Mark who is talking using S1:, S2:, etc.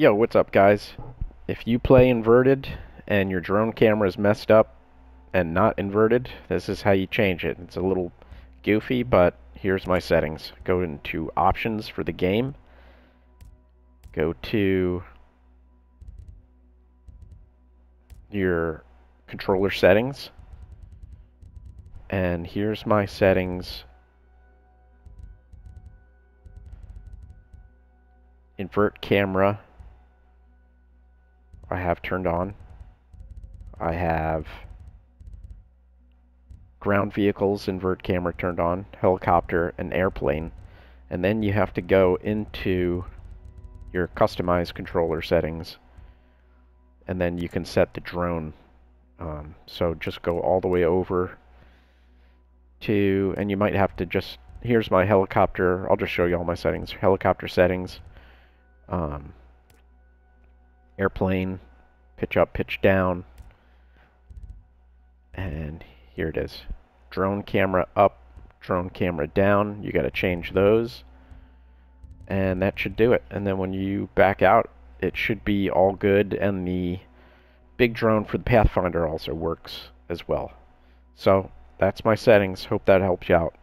S1: Yo, what's up guys? If you play inverted and your drone camera is messed up and not inverted, this is how you change it. It's a little goofy, but here's my settings. Go into options for the game. Go to your controller settings. And here's my settings invert camera I have turned on. I have ground vehicles invert camera turned on, helicopter and airplane. And then you have to go into your customized controller settings and then you can set the drone. Um, so just go all the way over to, and you might have to just, here's my helicopter, I'll just show you all my settings. Helicopter settings, um, airplane, pitch up, pitch down, and here it is. Drone camera up, drone camera down, you got to change those, and that should do it. And then when you back out, it should be all good, and the big drone for the Pathfinder also works as well. So, that's my settings. Hope that helps you out.